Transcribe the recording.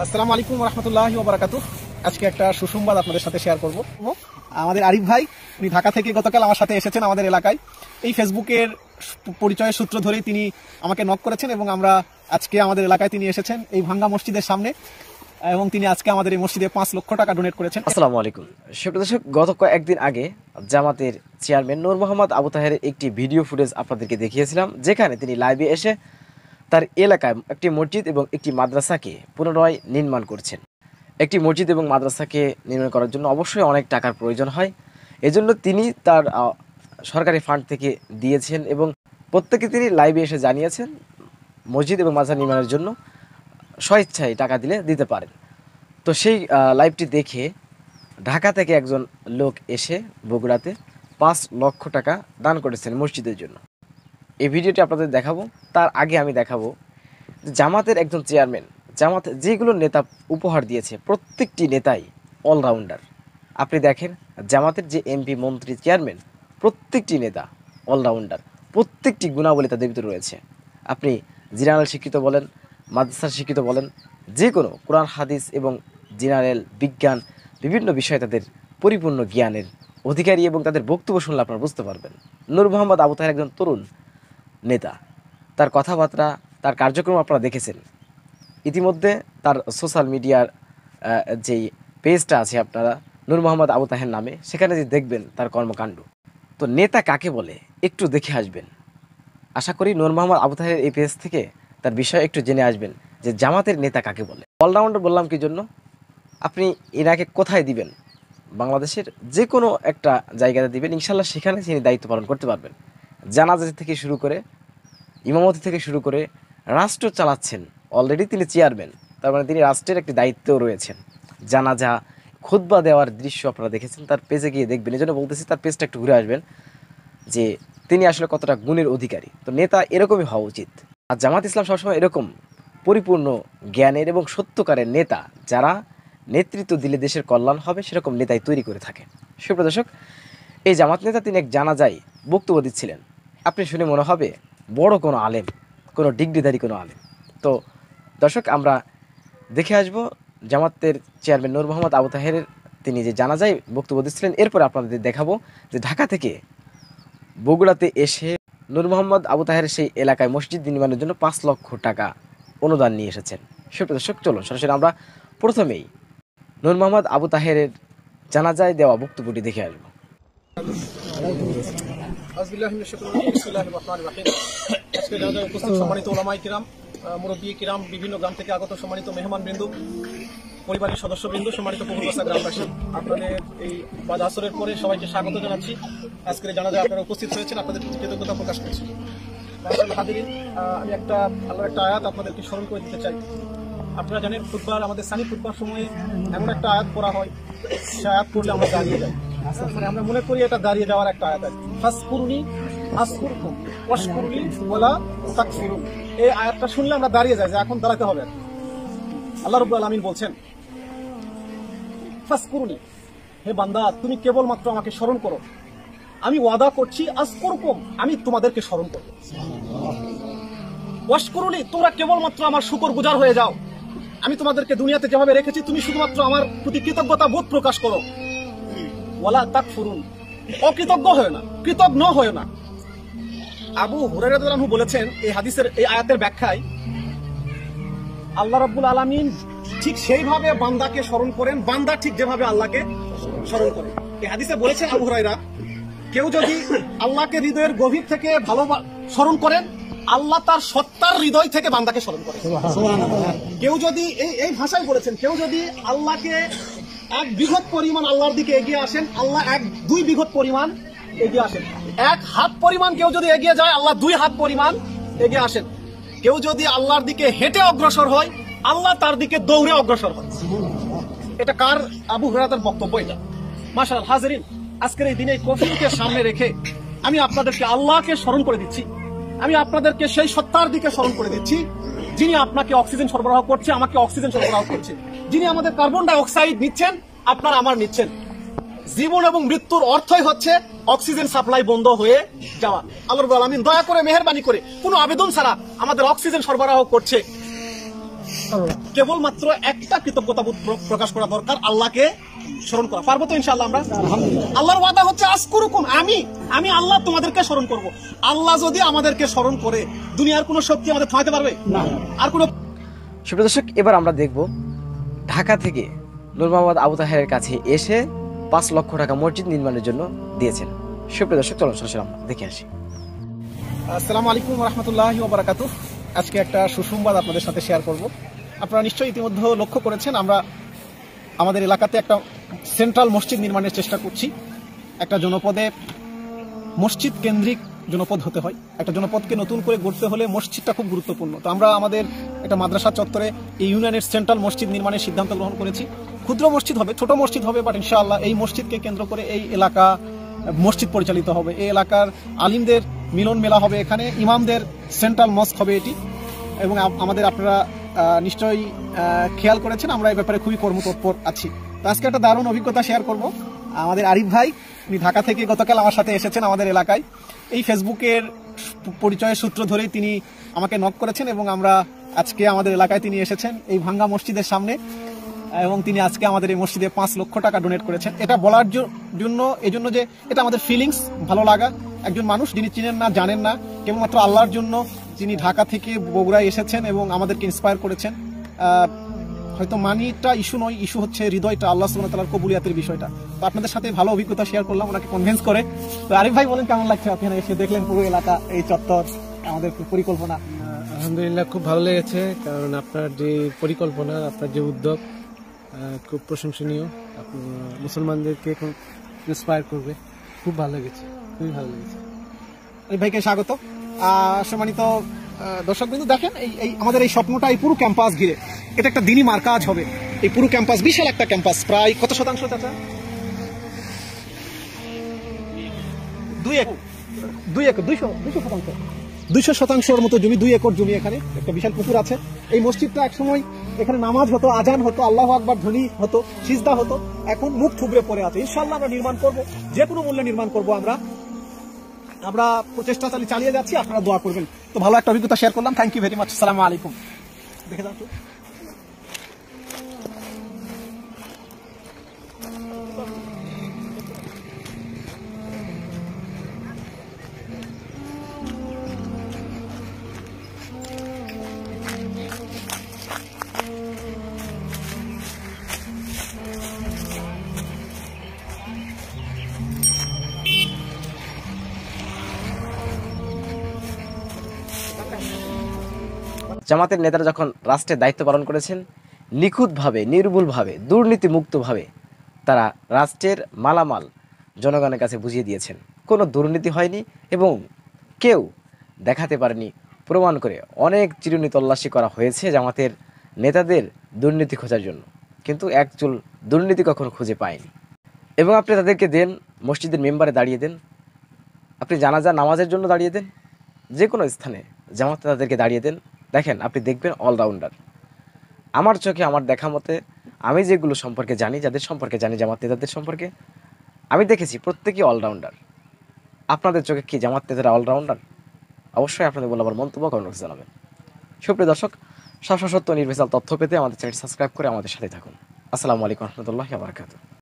আসসালামু আলাইকুম রহমতুল্লাহ বারাকাতু আজকে একটা সুসংবাদ আপনাদের সাথে শেয়ার করব। আমাদের আরিফ ভাই, উনি ঢাকা থেকে গতকাল আমার সাথে এসেছেন আমাদের এলাকায়। এই ফেসবুকের পরিচয়ের সূত্র ধরেই তিনি আমাকে নক করেছেন এবং আমরা আজকে আমাদের এলাকায় তিনি এসেছেন এই ভাঙ্গা মসজিদের সামনে এবং তিনি আজকে আমাদের এই মসজিদে পাঁচ লক্ষ টাকা ডোনেট করেছেন। আসসালামু আলাইকুম। সুপ্রিয় দর্শক, গত কয়েকদিন আগে জামাতের চেয়ারম্যান নূর মোহাম্মদ আবু তাহের একটি ভিডিও ফুটেজ আপনাদেরকে দেখিয়েছিলাম, যেখানে তিনি লাইভে এসে তার এলাকায় একটি মসজিদ এবং একটি মাদ্রাসাকে পুনরায় নির্মাণ করছেন। একটি মসজিদ এবং মাদ্রাসাকে নির্মাণ করার জন্য অবশ্যই অনেক টাকার প্রয়োজন হয়। এজন্য তিনি তার সরকারি ফান্ড থেকে দিয়েছেন এবং প্রত্যেকে তিনি লাইভে এসে জানিয়েছেন, মসজিদ এবং মাদ্রাসা নির্মাণের জন্য স্বেচ্ছায় টাকা দিলে দিতে পারেন। তো সেই লাইভটি দেখে ঢাকা থেকে একজন লোক এসে বগুড়াতে পাঁচ লক্ষ টাকা দান করেছেন মসজিদের জন্য। এই ভিডিওটি আপনাদের দেখাবো। তার আগে আমি দেখাবো জামাতের একজন চেয়ারম্যান, জামাত যেগুলো নেতা উপহার দিয়েছে, প্রত্যেকটি নেতাই অলরাউন্ডার আপনি দেখেন, জামাতের যে এমপি মন্ত্রী চেয়ারম্যান, প্রত্যেকটি নেতা অলরাউন্ডার প্রত্যেকটি গুণাবলী তাদের ভিতরে রয়েছে। আপনি জেনারেল শিক্ষিত বলেন, মাদ্রাসার শিক্ষিত বলেন যে কোনো কোরআন, হাদিস এবং জেনারেল বিজ্ঞান বিভিন্ন বিষয়ে তাদের পরিপূর্ণ জ্ঞানের অধিকারী এবং তাদের বক্তব্য শুনলে আপনারা বুঝতে পারবেন। নূর মোহাম্মদ আবু তাহের একজন তরুণ নেতা। তার কথাবার্তা, তার কার্যক্রম আপনারা দেখেছেন। ইতিমধ্যে তার সোশ্যাল মিডিয়ার যেই পেজটা আছে আপনারা, নূর মোহাম্মদ আবু তাহের নামে, সেখানে যে দেখবেন তার কর্মকাণ্ড। তো নেতা কাকে বলে? একটু দেখে আসবেন। আশা করি নূর মোহাম্মদ আবু তাহের এই পেজ থেকে তার বিষয়ে একটু জেনে আসবেন, যে জামাতের নেতা কাকে বলে। অলরাউন্ডার বললাম কি জন্য? আপনি এনাকে কোথায় দিবেন? বাংলাদেশের যে কোনো একটা জায়গাতে দিবেন ইনশাল্লাহ সেখানে তিনি দায়িত্ব পালন করতে পারবেন। জানাজা থেকে শুরু করে, ইমামতি থেকে শুরু করে রাষ্ট্র চালাচ্ছেন। অলরেডি তিনি চেয়ারম্যান তার মানে তিনি রাষ্ট্রের একটি দায়িত্বও রয়েছেন। জানাজা, খুতবা দেওয়ার দৃশ্য আপনারা দেখেছেন, তার পেজে গিয়ে দেখবেন। এই জন্য বলতেছি, তার পেজটা একটু ঘুরে আসবেন যে তিনি আসলে কতটা গুণের অধিকারী। তো নেতা এরকমই হওয়া উচিত। আর জামাত ইসলাম সবসময় এরকম পরিপূর্ণ জ্ঞানের এবং সত্যকারের নেতা, যারা নেতৃত্ব দিলে দেশের কল্যাণ হবে, সেরকম নেতাই তৈরি করে থাকে। সুপ্রদর্শক এই জামাত নেতা তিনি এক জানা যায় বক্তব্য দিচ্ছিলেন। আপনি শুনে মনে হবে বড় কোনো আলেম, কোনো ডিগ্রিধারী কোনো আলেম। তো দর্শক, আমরা দেখে আসব জামাতের চেয়ারম্যান নূর মোহাম্মদ আবু তাহেরের তিনি যে জানা যায় বক্তব্য দিচ্ছিলেন, এরপর আপনাদের দেখাবো যে ঢাকা থেকে বগুড়াতে এসে নূর মোহাম্মদ আবু তাহের সেই এলাকায় মসজিদ নির্মাণের জন্য পাঁচ লক্ষ টাকা অনুদান নিয়ে এসেছেন। সুপ্রিয় দর্শক, চলুন সরাসরি আমরা প্রথমেই নূর মোহাম্মদ আবু তাহেরের জানাজায় দেওয়া বক্তব্যটি দেখে আসব। আজকে যারা উপস্থিত সম্মানিত ওলামাই কিরাম মুরব্বী কিরাম বিভিন্ন গ্রাম থেকে আগত সম্মানিত মেহমান বিন্দু পরিবারের সদস্য বিন্দু সম্মানিত বহুবাসা গ্রামবাসী। আপনাদের এই বাদ আসরের পরে সবাইকে স্বাগত জানাচ্ছি। আজকের জানা যায় আপনারা উপস্থিত হয়েছেন আপনাদের কৃতজ্ঞতা প্রকাশ করছি। হাজিরিন, আমি একটা আল্লাহর একটা আয়াত আপনাদেরকে স্মরণ করে দিতে চাই। আপনারা জানেন ফুটবল আমাদের সানি ফুটবল সময়ে এমন একটা আয়াত পড়া হয়। সে আয়াত পড়লে আমরা দাঁড়িয়ে যাই। মানে আমরা মনে করি এটা দাঁড়িয়ে যাওয়ার একটা আয়াত আছে। ফাসকুরুনি আসকুরকুম ওয়াশকুরলি ওয়ালা এই আয়াতটা শুনলে আমরা দাঁড়িয়ে যাই যে এখন দাঁড়াতে হবে আল্লাহ রাব্বুল আলামিন বলছেন, ফাসকুরুনি, হে বান্দা, তুমি কেবলমাত্র আমাকে স্মরণ করো। আমি ওয়াদা করছি আসকুরকুম আমি তোমাদেরকে স্মরণ করব। ওয়াশকুরুনি তোমরা কেবলমাত্র আমার শুকর গুজার হয়ে যাও। আমি তোমাদেরকে দুনিয়াতে যেভাবে রেখেছি, তুমি শুধুমাত্র আমার প্রতি কৃতজ্ঞতা বোধ প্রকাশ করো। ওয়ালা তাক ফুরুন অকৃতজ্ঞ হয় না কৃতজ্ঞ হয় না। আবু হুরাইরাহু বলেছেন এই হাদিসের এই আয়াতের ব্যাখ্যায় আল্লাহ রাব্বুল আলামিন ঠিক সেইভাবে বান্দাকে স্মরণ করেন বান্দা ঠিক যেভাবে আল্লাহকে স্মরণ করে। এই হাদিসে বলেছেন আবু হুরাইরা কেউ যদি আল্লাহকে হৃদয়ের গভীর থেকে ভালো স্মরণ করেন আল্লাহ তার সত্তার হৃদয় থেকে বান্দাকে স্মরণ করে কেউ যদি এই এই ভাষায় বলেছেন কেউ যদি আল্লাহকে এক বৃহৎ পরিমাণ আল্লাহর দিকে এগিয়ে আসেন, আল্লাহ এক, দুই বৃহৎ পরিমাণ এগিয়ে আসেন। এক হাত পরিমাণ কেউ যদি এগিয়ে যায়, আল্লাহ দুই হাত পরিমাণ এগিয়ে আসেন। কেউ যদি আল্লাহর দিকে হেঁটে অগ্রসর হয়, আল্লাহ তার দিকে দৌড়ে অগ্রসর হয়। এটা কার? আবু হুরাতার বক্তব্য এটা। মাশাল হাজারিন, আজকের এই দিনে কফিনকে সামনে রেখে আমি আপনাদেরকে আল্লাহকে স্মরণ করে দিচ্ছি। আমি আপনাদেরকে সেই সত্তার দিকে স্মরণ করে দিচ্ছি। যিনি আপনাকে অক্সিজেন সরবরাহ করছে, আমাকে অক্সিজেন সরবরাহ করছে। যিনি আমাদের কার্বন ডাই অক্সাইড নিচ্ছেন, আপনার আমার নিচ্ছেন। জীবন এবং মৃত্যুর অর্থই হচ্ছে অক্সিজেন সাপ্লাই বন্ধ হয়ে যাওয়া। আল্লাহ আমি দয়া করে, মেহরবানি করে কোনো আবেদন ছাড়া আমাদের অক্সিজেন সরবরাহ করছে। কেবলমাত্র একটা কৃতজ্ঞতা বোধ প্রকাশ করা দরকার আল্লাহকে স্মরণ করা। পারব তো ইনশাআল্লাহ আমরা? আল্লাহর ওয়াদা হচ্ছে আজ করুকুম আমি আমি আল্লাহ তোমাদেরকে স্মরণ করব। আল্লাহ যদি আমাদেরকে স্মরণ করে দুনিয়ার কোনো শক্তি আমাদের থামাতে পারবে? না। আর কোনো সুপ্রিয় দর্শক এবার আমরা দেখব ঢাকা থেকে নূর মোহাম্মদ আবু তাহেরের কাছে এসে পাঁচ লক্ষ টাকা মসজিদ নির্মাণের জন্য দিয়েছেন। সুপ্রিয় দর্শক চলুন সরাসরি আমরা দেখে আসি। আসসালামু আলাইকুম রহমতুল্লাহ বারাকাত আজকে একটা সুসংবাদ আপনাদের সাথে শেয়ার করব। আপনারা নিশ্চয়ই ইতিমধ্যে লক্ষ্য করেছেন, আমরা আমাদের এলাকাতে একটা সেন্ট্রাল মসজিদ নির্মাণের চেষ্টা করছি। একটা জনপদে মসজিদ কেন্দ্রিক জনপদ হতে হয়। একটা জনপদকে নতুন করে গড়তে হলে মসজিদটা খুব গুরুত্বপূর্ণ। তো আমরা আমাদের একটা মাদ্রাসা চত্বরে এই ইউনিয়নের সেন্ট্রাল মসজিদ নির্মাণের সিদ্ধান্ত গ্রহণ করেছি। ক্ষুদ্র মসজিদ হবে, ছোট মসজিদ হবে বাট ইনশাআল্লাহ এই মসজিদকে কেন্দ্র করে এই এলাকা, মসজিদ পরিচালিত হবে। এই এলাকার আলিমদের মিলন মেলা হবে এখানে, ইমামদের সেন্ট্রাল মস্ক হবে এটি। এবং আমাদের আপনারা নিশ্চয়ই খেয়াল করেছেন, আমরা এই ব্যাপারে খুবই কর্মতৎপর আছি। তো আজকে একটা দারুণ অভিজ্ঞতা শেয়ার করব। আমাদের আরিফ ভাই, উনি ঢাকা থেকে গতকাল আমার সাথে এসেছেন আমাদের এলাকায়। এই ফেসবুকের পরিচয়ের সূত্র ধরেই তিনি আমাকে নক করেছেন এবং আমরা আজকে আমাদের এলাকায় তিনি এসেছেন এই ভাঙ্গা মসজিদের সামনে। এবং তিনি আজকে আমাদের এই মসজিদে পাঁচ লক্ষ টাকা ডোনেট করেছেন। এটা বলার জন্য এই জন্য যে এটা আমাদের ফিলিংস ভালো লাগা। একজন মানুষ যিনি চিনেন না, জানেন না, কেবলমাত্র আল্লাহর জন্য যিনি ঢাকা থেকে বগুড়ায় এসেছেন এবং আমাদেরকে ইন্সপায়ার করেছেন হয়তো মানিটা ইস্যু নয় ইস্যু হচ্ছে হৃদয়টা আল্লাহ ওয়া কবুলিয়াতের বিষয়টা। তো আপনাদের সাথে ভালো অভিজ্ঞতা শেয়ার করলাম ওনাকে কনভিন্স করে। তো আরিফ ভাই বলেন কেমন লাগছে? আপনি এসে দেখলেন পুরো এলাকা এই চত্বর আমাদের পরিকল্পনা। আলহামদুলিল্লাহ খুব ভালো লেগেছে কারণ আপনার যে পরিকল্পনা আপনার যে উদ্যোগ খুব প্রশংসনীয়। মুসলমানদেরকে খুব ইন্সপায়ার করবে। খুব ভালো লেগেছে খুবই ভালো লেগেছে। আরিফ ভাইকে স্বাগত। সম্মানিত দর্শক বিন্দু দেখেন এই আমাদের এই স্বপ্নটা এই পুরো ক্যাম্পাস ঘিরে। এটা একটা দিনই মার্কাজ হবে। এই পুরো ক্যাম্পাস বিশাল একটা ক্যাম্পাস, প্রায় কত শতাংশ চাচা? দুইশো দুইশো শতাংশ। দুইশো শতাংশের মতো জমি, দুই একর জমি এখানে, একটা বিশাল আছে। এই মসজিদটা একসময় এখানে নামাজ হতো, আজান হতো, আল্লাহ হতো হতো। এখন মুখ থুবড়ে পড়ে আছে। ইনশাল্লাহ আমরা নির্মাণ করব। যে কোনো মূল্যে নির্মাণ করব আমরা। আমরা প্রচেষ্টা চালিয়ে যাচ্ছি, আপনারা দোয়া করবেন। তো ভালো একটা অভিজ্ঞতা শেয়ার করলাম। থ্যাংক ইউ ভেরি মাচ সালাম আলাইকুম। দেখে দাও জামাতের নেতারা যখন রাষ্ট্রের দায়িত্ব পালন করেছেন, নিখুঁতভাবে, নির্ভুলভাবে, দুর্নীতিমুক্তভাবে তারা রাষ্ট্রের মালামাল জনগণের কাছে বুঝিয়ে দিয়েছেন। কোনো দুর্নীতি হয়নি এবং কেউ দেখাতে পারেনি। প্রমাণ করে অনেক চিরুনি তল্লাশি করা হয়েছে জামাতের নেতাদের দুর্নীতি খোঁজার জন্য। কিন্তু এক চুল দুর্নীতি কখনো খুঁজে পায়নি। এবং আপনি তাদেরকে দেন, মসজিদের মেম্বারে দাঁড়িয়ে দেন, আপনি জানাজা, নামাজের জন্য দাঁড়িয়ে দেন যে কোনো স্থানে জামাতে তাদেরকে দাঁড়িয়ে দেন। দেখেন, আপনি দেখবেন অলরাউন্ডার আমার চোখে, আমার দেখা মতে, আমি যেগুলো সম্পর্কে জানি, যাদের সম্পর্কে জানি, জামাত নেতাদের সম্পর্কে, আমি দেখেছি প্রত্যেকেই অলরাউন্ডার আপনাদের চোখে কি জামাত নেতারা অলরাউন্ডার অবশ্যই আপনাদের বলে আমার মন্তব্য কমেন্ট জানাবেন। সুপ্রিয় দর্শক সব সত্য নির্বিচাল তথ্য পেতে আমাদের চ্যানেল সাবস্ক্রাইব করে আমাদের সাথে থাকুন। আসসালামু আলাইকুম রহমতুল্লাহ বারকাত